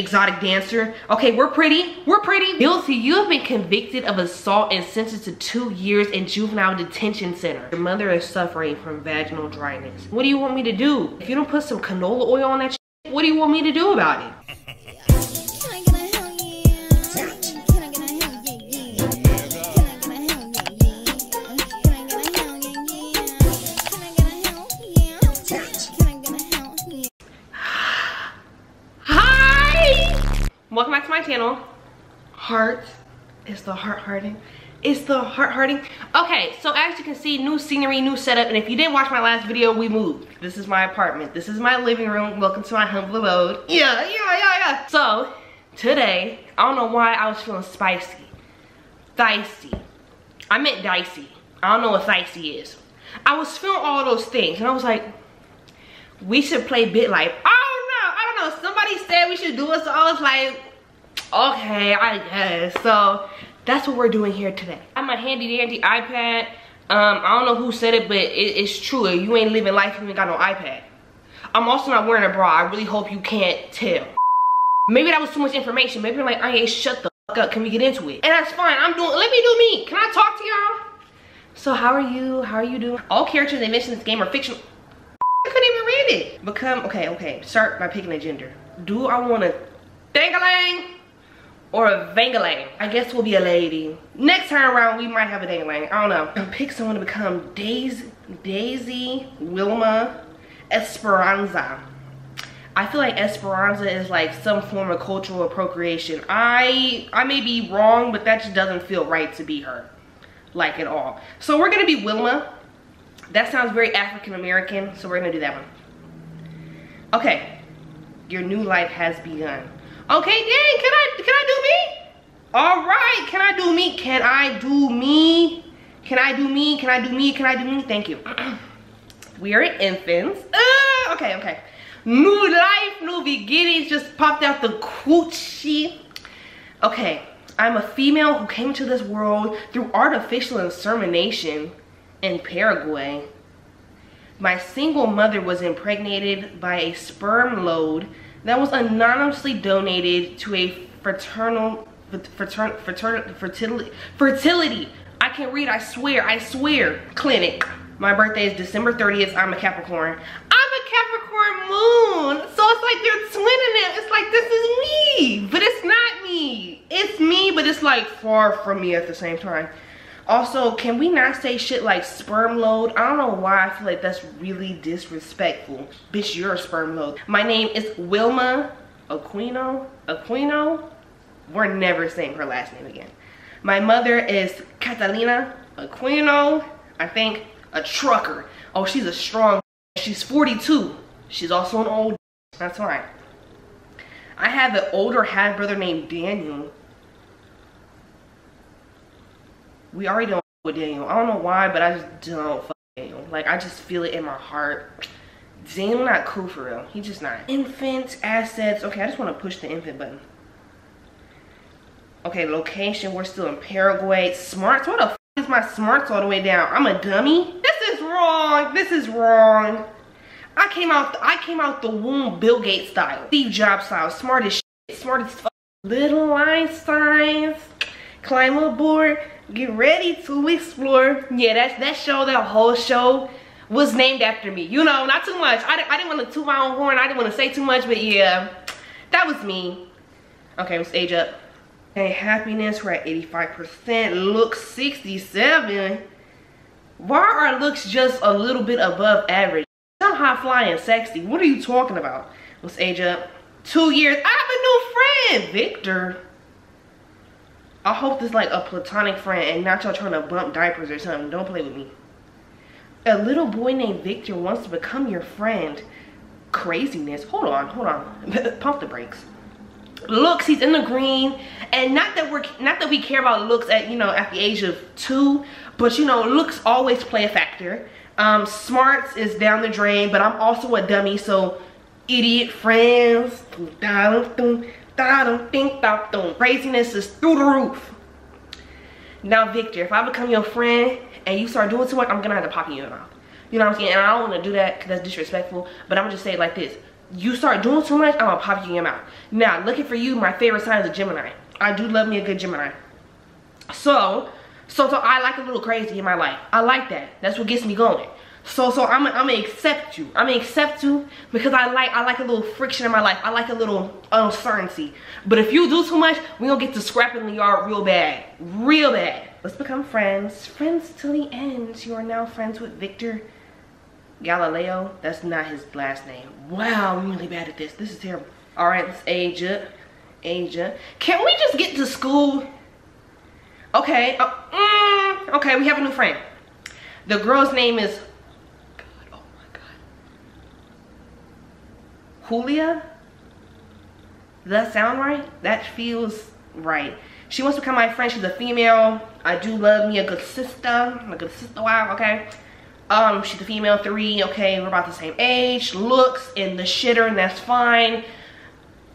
exotic dancer. Okay, we're pretty, we're pretty. Guilty, you have been convicted of assault and sentenced to two years in juvenile detention center. Your mother is suffering from vaginal dryness. What do you want me to do? If you don't put some canola oil on that what do you want me to do about it? channel heart It's the heart hearting it's the heart hearting okay so as you can see new scenery new setup and if you didn't watch my last video we moved. This is my apartment. This is my living room. Welcome to my humble abode. Yeah yeah yeah yeah. So today i don't know why i was feeling spicy. Dicey i meant dicey. I don't know what dicey is. I was feeling all those things and i was like we should play BitLife. I don't know. I don't know, somebody said we should do it, so I was like, okay, I guess. So that's what we're doing here today. I have my handy dandy iPad. Um, I don't know who said it, but it, it's true. You ain't living life if you ain't got no iPad. I'm also not wearing a bra. I really hope you can't tell. Maybe that was too much information. Maybe like, I ain't shut the fuck up. Can we get into it? And that's fine. I'm doing, let me do me. Can I talk to y'all? So how are you? How are you doing? All characters they mention in this game are fictional. I couldn't even read it. Become, okay, okay. Start by picking a gender. Do I want a dangalang or a vangalang? I guess we'll be a lady. Next time around, we might have a dangalang. I don't know. Pick someone to become Daisy, Daisy Wilma Esperanza. I feel like Esperanza is like some form of cultural appropriation. I I may be wrong, but that just doesn't feel right to be her. Like at all. So we're gonna be Wilma that sounds very African American, so we're gonna do that one. Okay, your new life has begun. Okay, dang, can I can I do me? All right, can I do me? Can I do me? Can I do me? Can I do me? Can I do me? Thank you. we are infants. Uh, okay, okay. New life, new beginnings just popped out the coochie. Okay, I'm a female who came to this world through artificial insemination in Paraguay. My single mother was impregnated by a sperm load that was anonymously donated to a fraternal, fratern, fratern, fertility, fertility, I can't read, I swear, I swear, clinic. My birthday is December 30th, I'm a Capricorn. I'm a Capricorn moon, so it's like they're twinning it. It's like, this is me, but it's not me. It's me, but it's like far from me at the same time. Also, can we not say shit like sperm load? I don't know why I feel like that's really disrespectful. Bitch, you're a sperm load. My name is Wilma Aquino. Aquino? We're never saying her last name again. My mother is Catalina Aquino. I think a trucker. Oh, she's a strong. She's 42. She's also an old. That's fine. I have an older half brother named Daniel. We already don't with Daniel. I don't know why, but I just don't fuck Daniel. Like, I just feel it in my heart. Daniel not cool for real. He just not. Infant assets. Okay, I just want to push the infant button. Okay, location. We're still in Paraguay. Smarts. What the f is my smarts all the way down? I'm a dummy. This is wrong. This is wrong. I came out. I came out the womb Bill Gates style. Steve Jobs style. Smart as shit. Smart fuck. Little Einsteins. Climb aboard get ready to explore. Yeah, that's that show, that whole show was named after me. You know, not too much. I, I didn't want to toot my own horn. I didn't want to say too much, but yeah, that was me. Okay, let's age up. Okay, happiness, we're at 85%. Looks 67. Why are looks just a little bit above average? I'm high flying sexy. What are you talking about? Let's age up. Two years. I have a new friend, Victor. I hope this like a platonic friend and not y'all trying to bump diapers or something. Don't play with me. A little boy named Victor wants to become your friend. Craziness. Hold on, hold on. Pump the brakes. Looks, he's in the green. And not that we're not that we care about looks at, you know, at the age of two, but you know, looks always play a factor. Um, smarts is down the drain, but I'm also a dummy, so idiot friends. Craziness is through the roof. Now, Victor, if I become your friend and you start doing too much, I'm gonna have to pop you in your mouth. You know what I'm saying? And I don't wanna do that because that's disrespectful, but I'm gonna just say it like this. you start doing too much, I'm gonna pop you in your mouth. Now, looking for you, my favorite sign is a Gemini. I do love me a good Gemini. So, so, so I like a little crazy in my life. I like that. That's what gets me going. So, so I'm, I'm gonna accept you. I'm gonna accept you because I like, I like a little friction in my life. I like a little uncertainty. But if you do too much, we gonna get to scrapping the yard real bad, real bad. Let's become friends, friends till the end. You are now friends with Victor Galileo. That's not his last name. Wow, I'm really bad at this. This is terrible. All right, let's age up, age up. Can we just get to school? Okay, uh, mm, okay, we have a new friend. The girl's name is, God, oh my God. Julia? Does that sound right? That feels right. She wants to become my friend. She's a female. I do love me a good sister. A good sister, wow, okay. Um, she's a female three, okay, we're about the same age, looks in the shitter, and that's fine.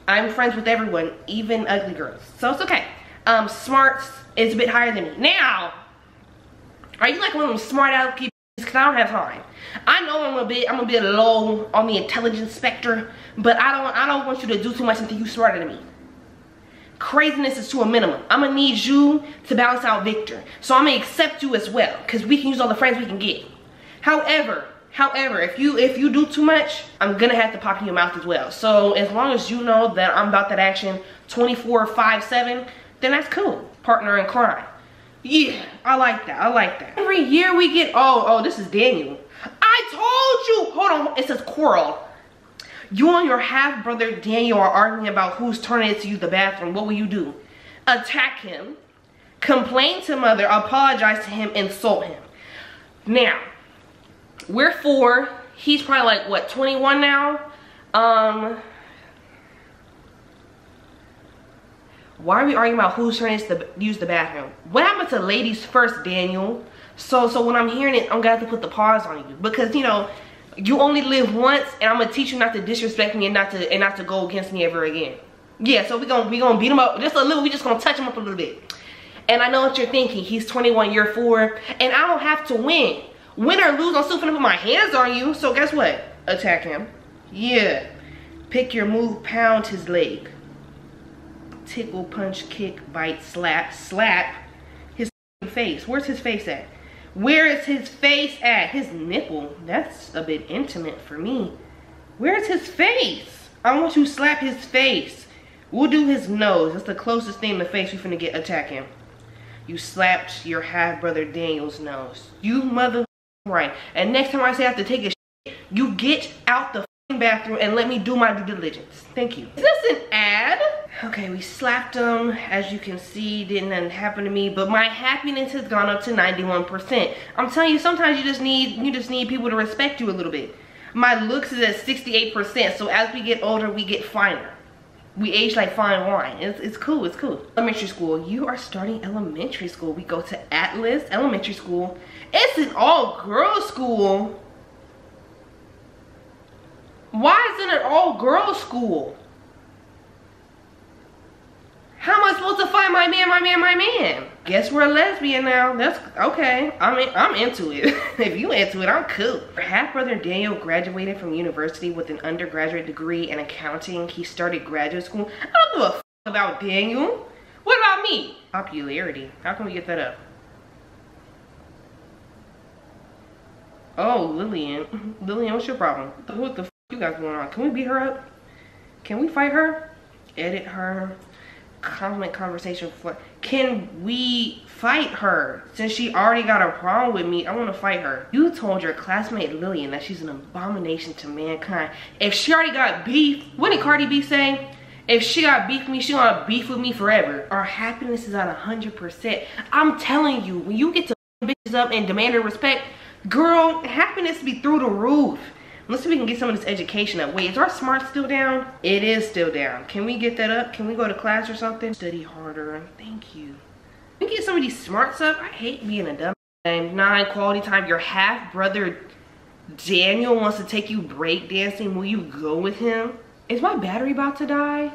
I'm friends with everyone, even ugly girls. So it's okay. Um, smarts is a bit higher than me. Now, are you like one of them smart aleck people? Because I don't have time. I know I'm a bit, I'm a bit low on the intelligence spectrum, but I don't, I don't want you to do too much until you smarter than me. Craziness is to a minimum. I'm gonna need you to balance out Victor. So I'm gonna accept you as well, because we can use all the friends we can get. However, however, if you if you do too much, I'm gonna have to pop in your mouth as well. So as long as you know that I'm about that action 24 5 7 then that's cool. Partner in crime. Yeah, I like that. I like that. Every year we get, oh, oh, this is Daniel. I told you. Hold on, it says Coral. You and your half brother Daniel are arguing about who's turning it is to use the bathroom. What will you do? Attack him, complain to mother, apologize to him, insult him. Now, we're four. He's probably like, what, 21 now? Um, why are we arguing about it is to use the bathroom? What happened to ladies first, Daniel? So, so when I'm hearing it, I'm gonna have to put the pause on you because you know, you only live once, and I'm gonna teach you not to disrespect me and not to and not to go against me ever again. Yeah, so we gonna we gonna beat him up just a little. We just gonna touch him up a little bit. And I know what you're thinking. He's 21, you're four, and I don't have to win. Win or lose, I'm still gonna put my hands on you. So guess what? Attack him. Yeah. Pick your move, pound his leg tickle, punch, kick, bite, slap, slap his face. Where's his face at? Where is his face at? His nipple. That's a bit intimate for me. Where's his face? I want you to slap his face. We'll do his nose. That's the closest thing to face we finna get attack him. You slapped your half-brother Daniel's nose. You mother right. And next time I say I have to take a shit, you get out the bathroom and let me do my due diligence. Thank you. Is this an ad? Okay, we slapped them. As you can see, didn't happen to me, but my happiness has gone up to 91%. I'm telling you, sometimes you just need you just need people to respect you a little bit. My looks is at 68%, so as we get older, we get finer. We age like fine wine. It's, it's cool, it's cool. Elementary school, you are starting elementary school. We go to Atlas Elementary School. It's an all-girls school. Why isn't it all girls school? How am I supposed to find my man, my man, my man? Guess we're a lesbian now. That's okay. I mean, I'm into it. if you into it, I'm cool. Half brother Daniel graduated from university with an undergraduate degree in accounting. He started graduate school. I don't give a f about Daniel. What about me? Popularity. How can we get that up? Oh, Lillian. Lillian, what's your problem? What the you got going on? Can we beat her up? Can we fight her? Edit her. Comment conversation for can we fight her? Since she already got a problem with me i want to fight her. You told your classmate lillian that she's an abomination to mankind. If she already got beef what did cardi b say? If she got beef with me she gonna beef with me forever. Our happiness is at 100 percent. I'm telling you when you get to bitches up and demand respect girl happiness be through the roof Let's see if we can get some of this education up. Wait, is our smart still down? It is still down. Can we get that up? Can we go to class or something? Study harder. Thank you. Can we get some of these smarts up? I hate being a dumb. Nine, quality time. Your half brother Daniel wants to take you break dancing. Will you go with him? Is my battery about to die?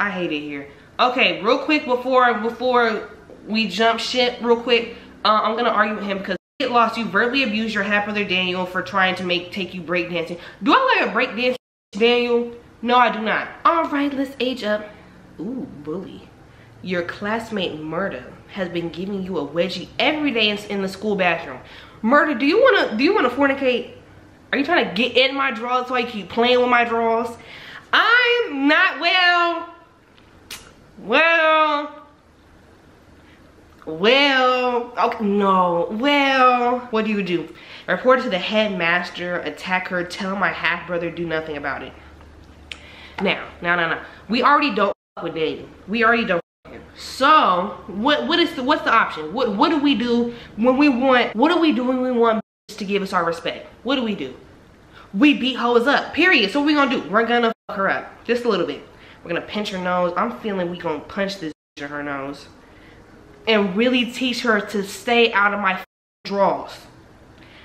I hate it here. Okay, real quick before before we jump ship real quick, uh, I'm gonna argue with him because get lost, you verbally abuse your half brother Daniel for trying to make take you breakdancing. Do I like a breakdance Daniel? No, I do not. All right, let's age up. Ooh, bully. Your classmate Murda has been giving you a wedgie every day in the school bathroom. Murda, do you wanna do you wanna fornicate? Are you trying to get in my drawers so I keep playing with my drawers? I'm not well. Well, well, okay, no, well, what do you do? Report to the headmaster, attack her, tell my half-brother do nothing about it. Now, now, now, now. We already don't with dating. We already don't so what what is the what's the option? What what do we do when we want what do we do when we want to give us our respect? What do we do? We beat hoes up, period. So what we gonna do? We're gonna fuck her up. Just a little bit. We're gonna pinch her nose. I'm feeling we gonna punch this in her nose. And really teach her to stay out of my draws.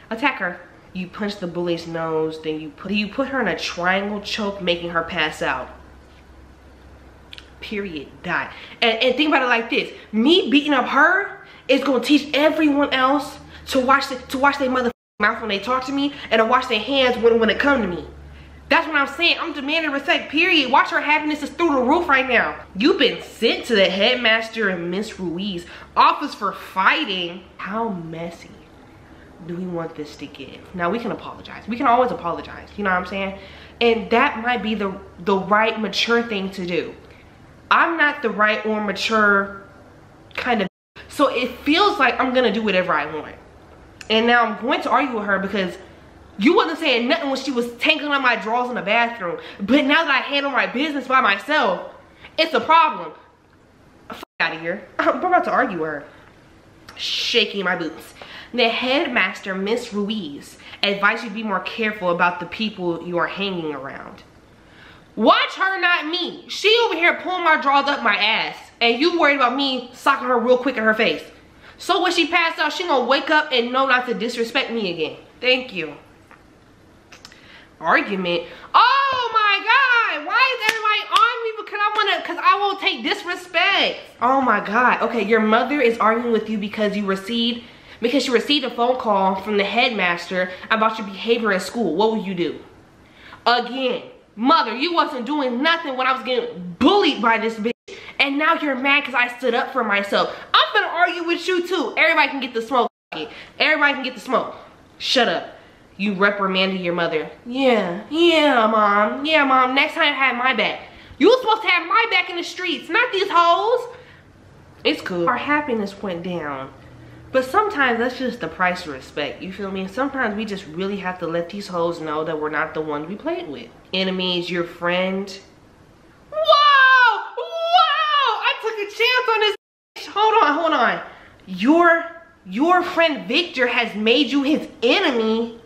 Attack her. You punch the bully's nose, then you put you put her in a triangle choke, making her pass out. Period. Die and, and think about it like this. Me beating up her is gonna teach everyone else to watch the, to watch their mother mouth when they talk to me and to watch their hands when, when it come to me that's what I'm saying. I'm demanding respect, period. Watch her happiness is through the roof right now. You've been sent to the headmaster and Miss Ruiz office for fighting. How messy do we want this to get? Now we can apologize. We can always apologize. You know what I'm saying? And that might be the, the right mature thing to do. I'm not the right or mature kind of so it feels like I'm gonna do whatever I want. And now I'm going to argue with her because you wasn't saying nothing when she was tangling on my drawers in the bathroom. But now that I handle my business by myself, it's a problem. Fuck out of here. I'm about to argue her. Shaking my boots. The headmaster, Miss Ruiz, advised you to be more careful about the people you are hanging around. Watch her, not me. She over here pulling my drawers up my ass. And you worried about me socking her real quick in her face. So when she passed out, she gonna wake up and know not to disrespect me again. Thank you. Argument. Oh my God. Why is everybody on me? Because I wanna, because I won't take disrespect. Oh my God. Okay, your mother is arguing with you because you received, because you received a phone call from the headmaster about your behavior at school. What will you do? Again Mother, you wasn't doing nothing when I was getting bullied by this bitch. And now you're mad because I stood up for myself. I'm gonna argue with you too. Everybody can get the smoke. Everybody can get the smoke. Shut up. You reprimanded your mother. Yeah, yeah, mom. Yeah, mom. Next time I have my back. You was supposed to have my back in the streets, not these hoes. It's cool. Our happiness went down. But sometimes that's just the price of respect, you feel me? Sometimes we just really have to let these hoes know that we're not the ones we played with. Enemies, your friend. Whoa! Whoa! I took a chance on this. Hold on, hold on. Your, your friend Victor has made you his enemy.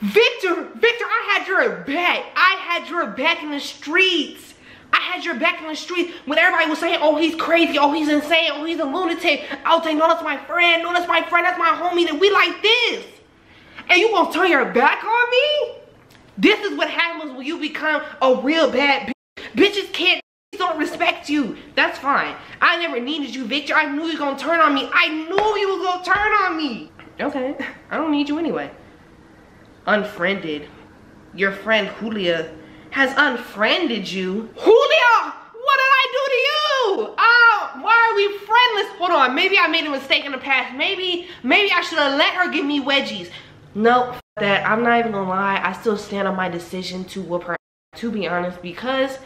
Victor, Victor, I had your back. I had your back in the streets. I had your back in the streets when everybody was saying, oh, he's crazy, oh, he's insane, oh, he's a lunatic. I was saying, no, that's my friend, no, that's my friend, that's my homie, that we like this. And you gonna turn your back on me? This is what happens when you become a real bad bitch. Bitches can't don't respect you. That's fine. I never needed you, Victor. I knew you were gonna turn on me. I knew you was gonna turn on me. Okay, I don't need you anyway. Unfriended. Your friend Julia has unfriended you. Julia, what did I do to you? Oh, why are we friendless? Hold on, maybe I made a mistake in the past. Maybe, maybe I should have let her give me wedgies. Nope, that I'm not even gonna lie. I still stand on my decision to whoop her, to be honest, because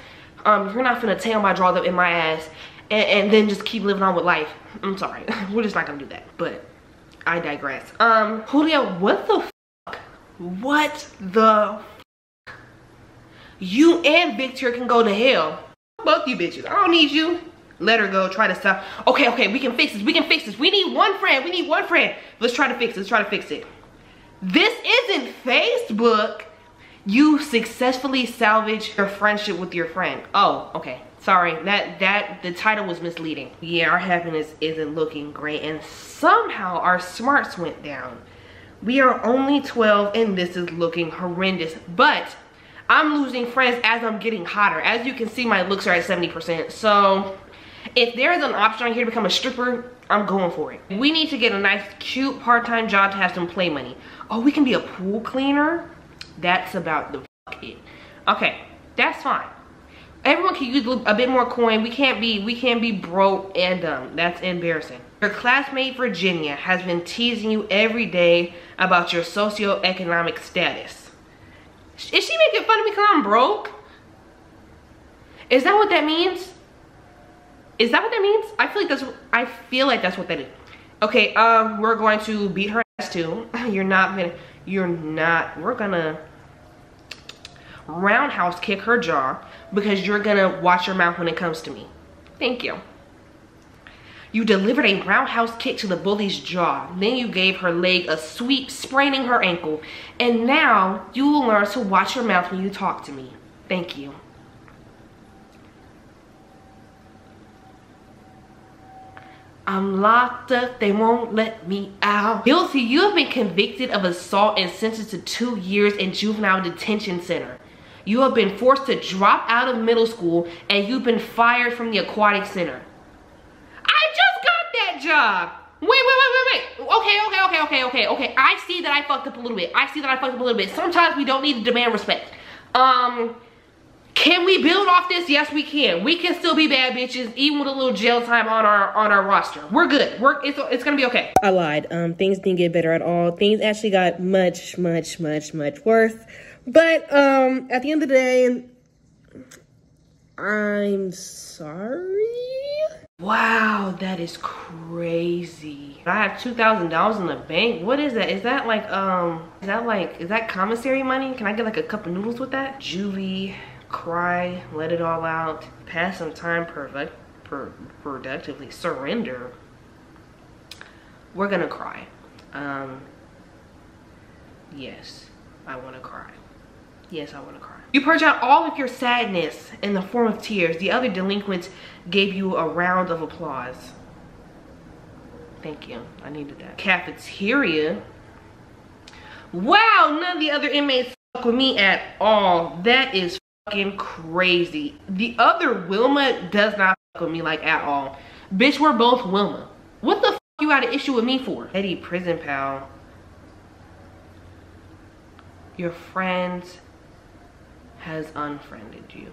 um, you're not gonna tail my drawers up in my ass and, and then just keep living on with life. I'm sorry, we're just not gonna do that, but I digress. Um, Julia, what the What the you and Victor can go to hell. Both you bitches. I don't need you. Let her go. Try to stop. Okay, okay, we can fix this. We can fix this. We need one friend. We need one friend. Let's try to fix it. Let's try to fix it. This isn't Facebook. You successfully salvage your friendship with your friend. Oh, okay. Sorry, that that the title was misleading. Yeah, our happiness isn't looking great and somehow our smarts went down. We are only 12 and this is looking horrendous. But I'm losing friends as I'm getting hotter. As you can see, my looks are at 70%. So if there's an option on here to become a stripper, I'm going for it. We need to get a nice, cute part-time job to have some play money. Oh, we can be a pool cleaner? That's about the it. Okay, that's fine. Everyone can use a bit more coin. We can't be we can't be broke and dumb. That's embarrassing. Your classmate Virginia has been teasing you every day about your socioeconomic status. Is she making fun of me because I'm broke? Is that what that means? Is that what that means? I feel like that's I feel like that's what that is. Okay, um, we're going to beat her ass too. You're not gonna you're not we're gonna roundhouse kick her jaw because you're gonna watch your mouth when it comes to me. Thank you. You delivered a roundhouse kick to the bully's jaw. Then you gave her leg a sweep, spraining her ankle. And now you will learn to watch your mouth when you talk to me. Thank you. I'm locked up, they won't let me out. Guilty, you have been convicted of assault and sentenced to two years in juvenile detention center. You have been forced to drop out of middle school and you've been fired from the aquatic center. I just job. Wait, wait, wait, wait, wait. Okay, okay, okay, okay, okay, okay. I see that I fucked up a little bit. I see that I fucked up a little bit. Sometimes we don't need to demand respect. Um, can we build off this? Yes, we can. We can still be bad bitches, even with a little jail time on our on our roster. We're good. We're it's it's gonna be okay. I lied. Um, things didn't get better at all. Things actually got much, much, much, much worse. But um, at the end of the day, I'm sorry. Wow, that is crazy. I have $2,000 in the bank. What is that? Is that like, um, is that like, is that commissary money? Can I get like a cup of noodles with that? Juvie, cry, let it all out, pass some time product, per, productively, surrender. We're gonna cry. Um, yes, I wanna cry. Yes, I want to cry. You purge out all of your sadness in the form of tears. The other delinquents gave you a round of applause. Thank you. I needed that. Cafeteria. Wow, none of the other inmates fuck with me at all. That is fucking crazy. The other Wilma does not fuck with me like at all. Bitch, we're both Wilma. What the fuck you got an issue with me for? Eddie prison pal. Your friends has unfriended you.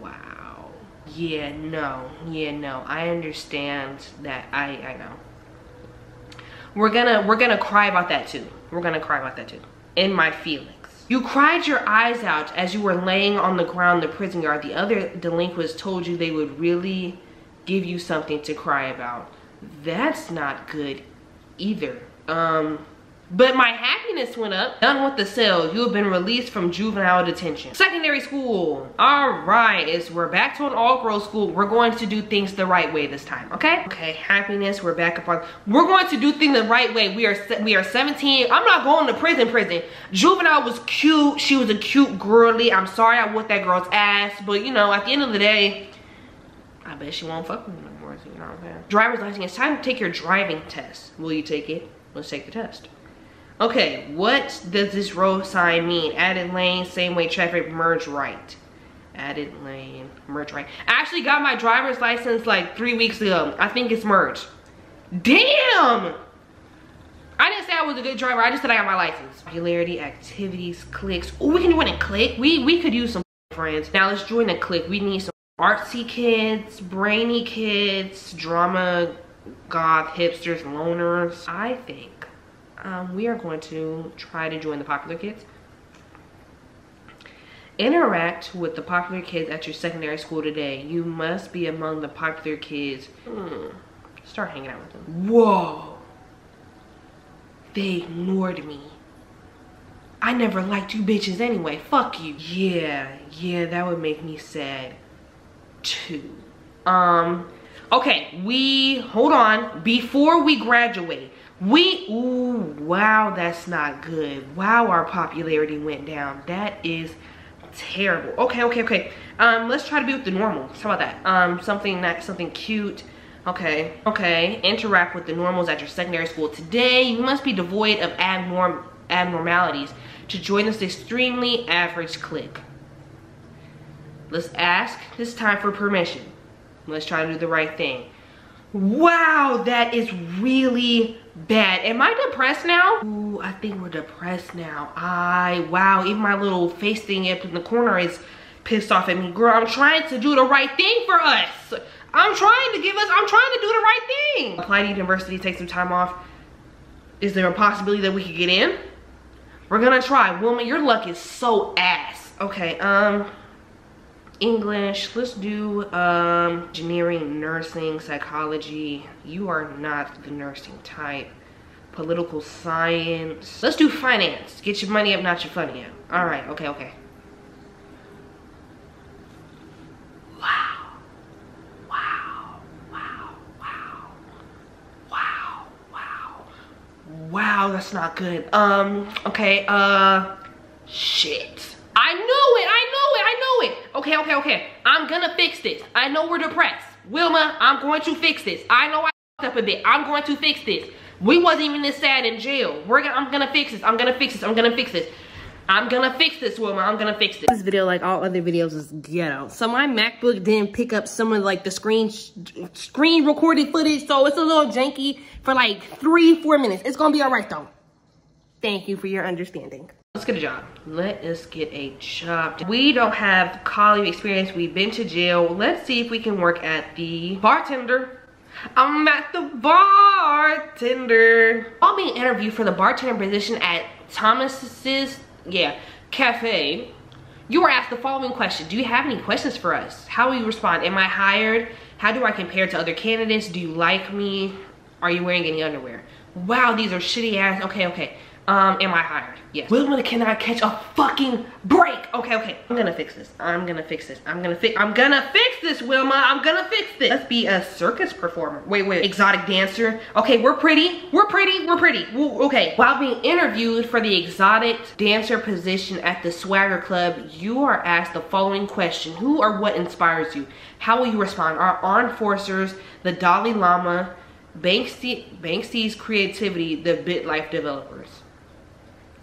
Wow. Yeah, no. Yeah, no. I understand that. I I know. We're gonna we're gonna cry about that too. We're gonna cry about that too. In my feelings. You cried your eyes out as you were laying on the ground the prison yard. The other delinquents told you they would really give you something to cry about. That's not good either. Um but my happiness went up. Done with the cell. You have been released from juvenile detention. Secondary school. All right, it's we're back to an all-girls school. We're going to do things the right way this time, okay? Okay, happiness, we're back up on. We're going to do things the right way. We are we are 17. I'm not going to prison, prison. Juvenile was cute. She was a cute girly. I'm sorry I whipped that girl's ass, but you know, at the end of the day, I bet she won't fuck with me no more, you know what I'm saying? Driver's license, it's time to take your driving test. Will you take it? Let's take the test. Okay, what does this road sign mean? Added lane, same way traffic, merge right. Added lane, merge right. I actually got my driver's license like three weeks ago. I think it's merged. Damn! I didn't say I was a good driver. I just said I got my license. Popularity, activities, clicks. Oh, we can do it in click. We we could use some friends. Now let's join a click. We need some artsy kids, brainy kids, drama, goth, hipsters, loners. I think um, we are going to try to join the popular kids. Interact with the popular kids at your secondary school today. You must be among the popular kids. Hmm. Start hanging out with them. Whoa. They ignored me. I never liked you bitches anyway. Fuck you. Yeah, yeah, that would make me sad too. Um, okay, we, hold on. Before we graduate, we ooh wow that's not good. Wow our popularity went down. That is terrible. Okay okay okay. Um let's try to be with the normals how about that? Um something that something cute. Okay okay. Interact with the normals at your secondary school. Today you must be devoid of abnorm abnormalities. To join this extremely average clique. Let's ask this time for permission. Let's try to do the right thing. Wow that is really bad. Am I depressed now? Ooh, I think we're depressed now. I, wow, even my little face thing up in the corner is pissed off at me. Girl, I'm trying to do the right thing for us. I'm trying to give us, I'm trying to do the right thing. Apply to university, take some time off. Is there a possibility that we could get in? We're gonna try. Woman, your luck is so ass. Okay, um, English, let's do um, engineering, nursing, psychology. You are not the nursing type. Political science. Let's do finance. Get your money up, not your funny up. All right, okay, okay. Wow. Wow. Wow. Wow. Wow. Wow. Wow, that's not good. Um, okay, uh, shit. I knew it. Okay, okay, okay. I'm gonna fix this. I know we're depressed. Wilma, I'm going to fix this. I know I up a bit. I'm going to fix this. We wasn't even this sad in jail. We're gonna, I'm gonna fix this. I'm gonna fix this. I'm gonna fix this. I'm gonna fix this, Wilma. I'm gonna fix this. This video, like all other videos, is ghetto. So my MacBook didn't pick up some of like the screen screen recorded footage, so it's a little janky for like three, four minutes. It's gonna be all right though. Thank you for your understanding. Let's get a job. Let us get a job. We don't have college experience. We've been to jail. Let's see if we can work at the bartender. I'm at the bartender. I'll be interviewed for the bartender position at Thomas's, yeah, cafe. You were asked the following question. Do you have any questions for us? How will you respond? Am I hired? How do I compare to other candidates? Do you like me? Are you wearing any underwear? Wow, these are shitty ass. Okay, okay. Um, am I hired? Yes. Wilma cannot catch a fucking break. Okay, okay. I'm gonna fix this. I'm gonna fix this. I'm gonna fix I'm gonna fix this, Wilma. I'm gonna fix this. Let's be a circus performer. Wait, wait. Exotic dancer. Okay, we're pretty. We're pretty. We're pretty. Okay. While being interviewed for the exotic dancer position at the Swagger Club, you are asked the following question. Who or what inspires you? How will you respond? Are armed forcers, the Dalai Lama, Banksy, Banksy's creativity, the BitLife developers?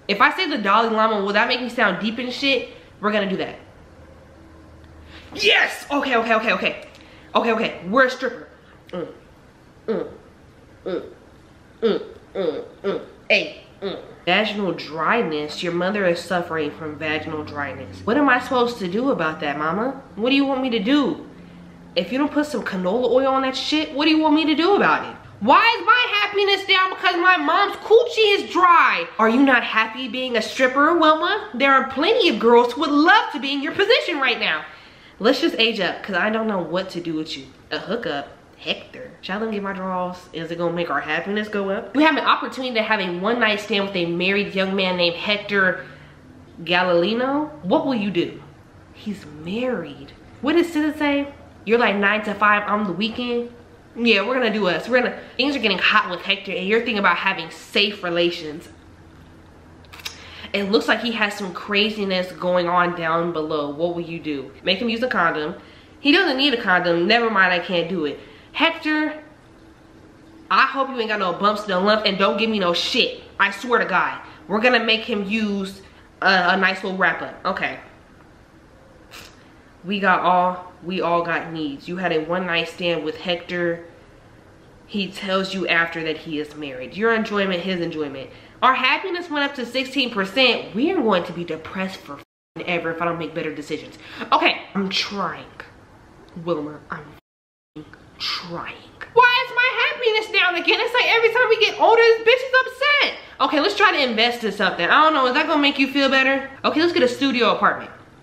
If I say the Dalai Lama, will that make me sound deep and shit? We're gonna do that. Yes! Okay, okay, okay, okay. Okay, okay, we're a stripper. Mm. Mm. Mm. Mm. Mm. Mm. Hey. Mm. Vaginal dryness. Your mother is suffering from vaginal dryness. What am I supposed to do about that, mama? What do you want me to do? If you don't put some canola oil on that shit, what do you want me to do about it? Why is my happiness down because my mom's coochie is dry? Are you not happy being a stripper, Wilma? There are plenty of girls who would love to be in your position right now. Let's just age up because I don't know what to do with you. A hookup? Hector. Shall I get my draws? Is it gonna make our happiness go up? We have an opportunity to have a one night stand with a married young man named Hector Galilino. What will you do? He's married. What does SZA say? You're like nine to five on the weekend yeah we're gonna do us. We're gonna things are getting hot with hector and you're thinking about having safe relations. It looks like he has some craziness going on down below. What will you do? Make him use a condom. He doesn't need a condom. Never mind i can't do it. Hector i hope you ain't got no bumps no lump, and don't give me no shit. I swear to god. We're gonna make him use a, a nice little wrap up okay we got all we all got needs. You had a one night stand with hector. He tells you after that he is married. Your enjoyment his enjoyment. Our happiness went up to 16 percent. We are going to be depressed for ever if i don't make better decisions. Okay i'm trying. Wilma i'm trying. Why is my happiness down again? It's like every time we get older this bitch is upset. Okay let's try to invest in something. I don't know is that gonna make you feel better? Okay let's get a studio apartment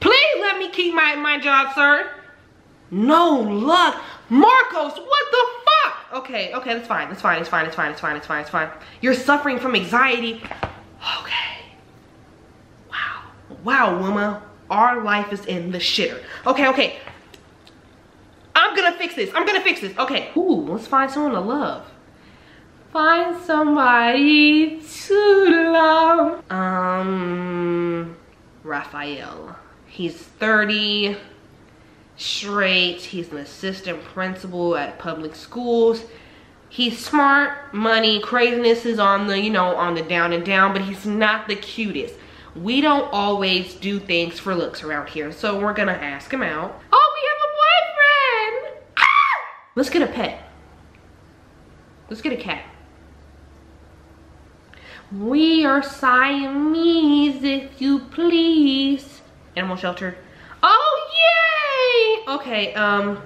Please let me keep my, my job, sir. No luck. Marcos, what the fuck? Okay, okay, that's fine. That's fine. It's fine. It's fine. It's fine. It's fine. It's fine. You're suffering from anxiety. Okay. Wow. Wow, woman. Our life is in the shitter. Okay, okay. I'm gonna fix this. I'm gonna fix this. Okay. Ooh, let's find someone to love. Find somebody to love. Um, Raphael. He's 30, straight. He's an assistant principal at public schools. He's smart, money, craziness is on the, you know, on the down and down, but he's not the cutest. We don't always do things for looks around here, so we're gonna ask him out. Oh, we have a boyfriend! Ah! Let's get a pet. Let's get a cat. We are Siamese, if you please. Animal shelter. Oh, yay! Okay, um,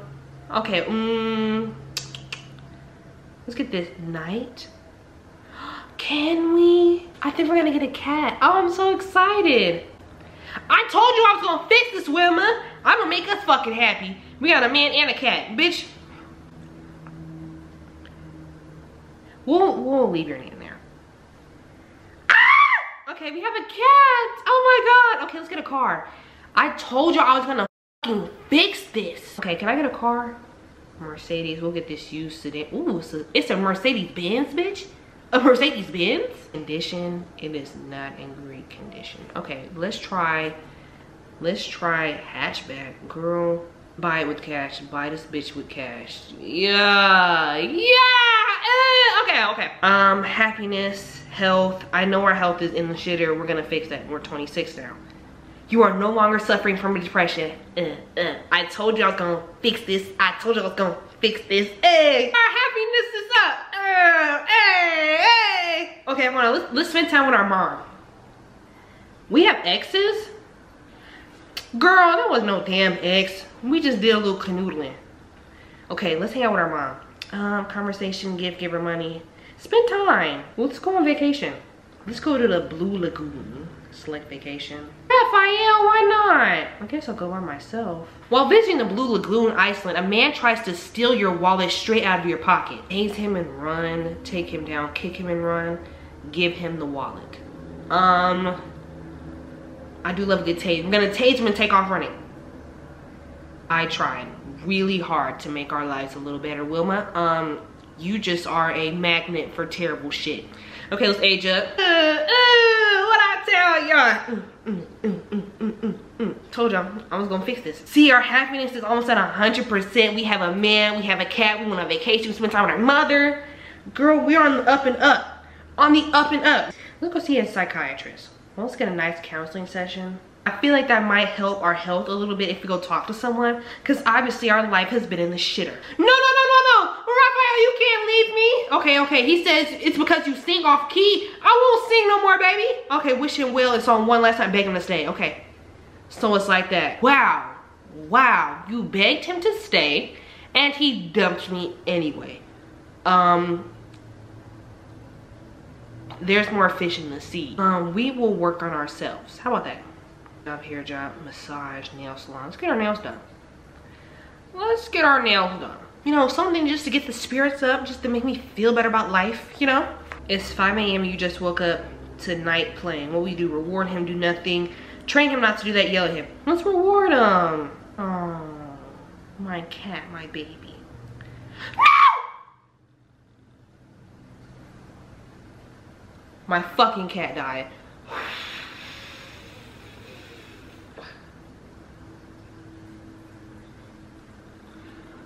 okay, um, let's get this night. Can we? I think we're gonna get a cat. Oh, I'm so excited. I told you I was gonna fix this, Wilma. I'm gonna make us fucking happy. We got a man and a cat, bitch. We'll, we'll leave your name there. Ah! Okay, we have a cat. Oh my God. Okay, let's get a car. I told you I was gonna fucking fix this. Okay, can I get a car? Mercedes, we'll get this used today. Ooh, it's a, it's a Mercedes Benz, bitch. A Mercedes Benz? Condition, it is not in great condition. Okay, let's try, let's try hatchback. Girl, buy it with cash. Buy this bitch with cash. Yeah, yeah. Eh, okay, okay. Um, happiness, health. I know our health is in the shitter. We're gonna fix that. We're 26 now. You are no longer suffering from depression. Uh, uh. I told you I was gonna fix this. I told you I was gonna fix this. Hey, our happiness is up. Uh, hey, hey. Okay, come on. Let's, let's spend time with our mom. We have exes? Girl, that was no damn ex. We just did a little canoodling. Okay, let's hang out with our mom. Um, conversation, gift, give her money. Spend time. Let's go on vacation. Let's go to the Blue Lagoon. Select vacation. Raphael, why not? I guess I'll go by myself. While visiting the Blue Lagoon, Iceland, a man tries to steal your wallet straight out of your pocket. Tase him and run, take him down, kick him and run, give him the wallet. Um, I do love a good tase. I'm gonna tase him and take off running. I tried really hard to make our lives a little better, Wilma. Um, you just are a magnet for terrible shit. Okay, let's age up. Uh, uh, what I tell y'all? Mm, mm, mm, Told y'all I was gonna fix this. See, our happiness is almost at 100%. We have a man, we have a cat, we went on vacation, we spent time with our mother. Girl, we're on the up and up. On the up and up. Let's go see a psychiatrist. Well, let's get a nice counseling session. I feel like that might help our health a little bit if we go talk to someone because obviously our life has been in the shitter. No, no. You can't leave me. Okay, okay. He says it's because you sing off key. I won't sing no more, baby. Okay, wish him well. It's on one last time. begging him to stay. Okay. So it's like that. Wow. Wow. You begged him to stay and he dumped me anyway. Um, there's more fish in the sea. Um, we will work on ourselves. How about that? Job, hair job, massage, nail salon. Let's get our nails done. Let's get our nails done. You know, something just to get the spirits up, just to make me feel better about life, you know? It's 5 a.m. You just woke up tonight playing. What we do, reward him, do nothing. Train him not to do that, yell at him. Let's reward him. Oh, my cat, my baby. No! My fucking cat died.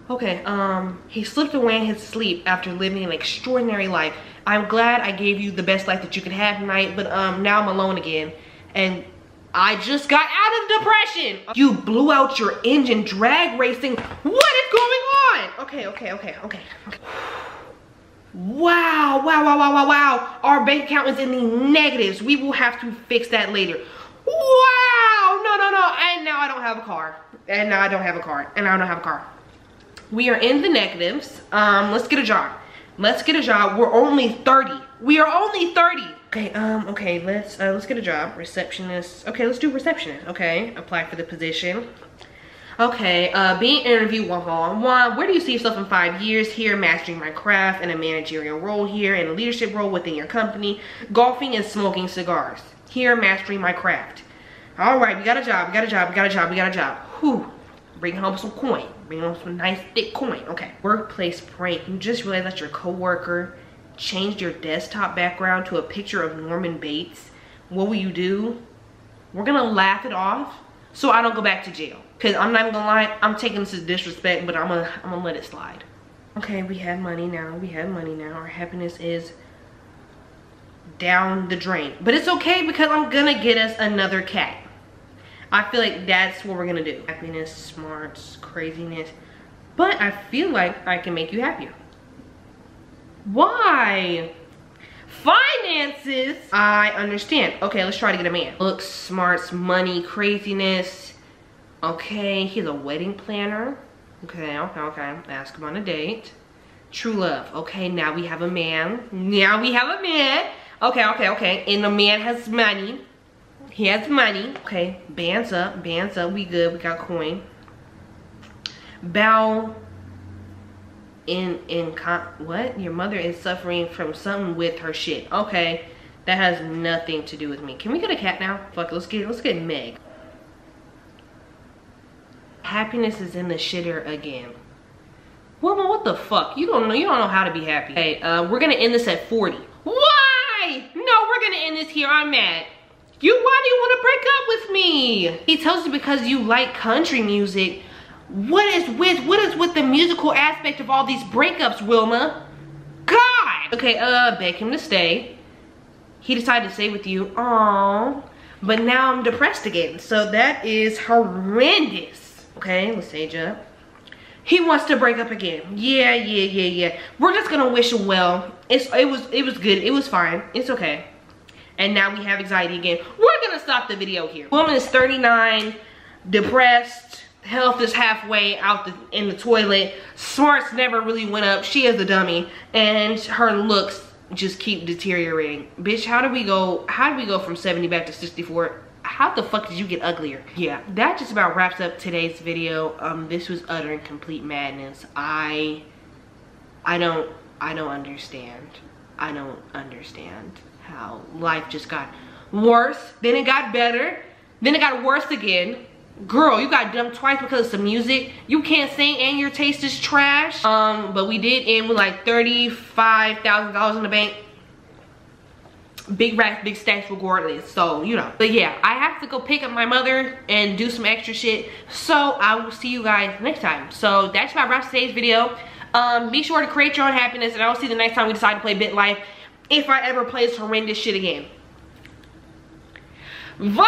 Okay, um, he slipped away in his sleep after living an extraordinary life. I'm glad I gave you the best life that you could have tonight, but um, now I'm alone again. And I just got out of depression. You blew out your engine drag racing. What is going on? Okay, okay, okay, okay. okay. Wow, wow, wow, wow, wow, wow. Our bank account is in the negatives. We will have to fix that later. Wow, no, no, no. And now I don't have a car. And now I don't have a car. And now I don't have a car. We are in the negatives. Um, let's get a job. Let's get a job. We're only 30. We are only 30. Okay, um, okay, let's uh, let's get a job. Receptionist. Okay, let's do receptionist. Okay, apply for the position. Okay, uh, being interviewed one-on-one. Where do you see yourself in five years? Here, mastering my craft in a managerial role here, and a leadership role within your company, golfing and smoking cigars. Here, mastering my craft. All right, we got a job, we got a job, we got a job, we got a job. Whew, bring home some coin. Bring home some nice thick coin. Okay, workplace prank. You just realized that your coworker changed your desktop background to a picture of Norman Bates, what will you do? We're gonna laugh it off so I don't go back to jail. Cause I'm not even gonna lie, I'm taking this as disrespect, but I'm gonna, I'm gonna let it slide. Okay, we have money now, we have money now. Our happiness is down the drain. But it's okay because I'm gonna get us another cat. I feel like that's what we're gonna do. Happiness, smarts, craziness. But I feel like I can make you happier. Why? Finances, I understand. Okay, let's try to get a man. Looks, smarts, money, craziness. Okay, he's a wedding planner. Okay, okay, okay. Ask him on a date. True love. Okay, now we have a man. Now we have a man. Okay, okay, okay. And the man has money. He has money. Okay, bands up, bands up. We good. We got coin. Bow in in con what? Your mother is suffering from something with her shit. Okay, that has nothing to do with me. Can we get a cat now? Fuck, let's get let's get Meg. Happiness is in the shitter again. Woman, what the fuck? You don't know you don't know how to be happy. Hey, uh, we're gonna end this at 40. Why? No, we're gonna end this here. I'm mad. You, why do you want to break up with me? He tells you because you like country music. What is with, what is with the musical aspect of all these breakups, Wilma? God! Okay, uh, beg him to stay. He decided to stay with you. Aww. But now I'm depressed again. So that is horrendous. Okay, let's sage up. He wants to break up again. Yeah, yeah, yeah, yeah. We're just gonna wish him well. It's it was it was good. It was fine. It's okay. And now we have anxiety again. We're gonna stop the video here. Woman is 39, depressed, health is halfway out the, in the toilet. Smarts never really went up. She is a dummy. And her looks just keep deteriorating. Bitch, how do we go, how do we go from 70 back to 64? How the fuck did you get uglier? Yeah, that just about wraps up today's video. Um, this was utter and complete madness. I, I don't, I don't understand. I don't understand how life just got worse, then it got better, then it got worse again. Girl, you got dumped twice because of some music. You can't sing and your taste is trash. Um, but we did end with like $35,000 in the bank. Big racks, big stacks regardless. So, you know. But yeah, I have to go pick up my mother and do some extra shit. So, I will see you guys next time. So, that's my wrap today's video. Um, be sure to create your own happiness and I'll see you the next time we decide to play BitLife if I ever play this horrendous shit again. Bye!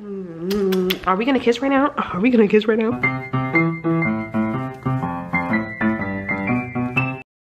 Mm, are we gonna kiss right now? Are we gonna kiss right now?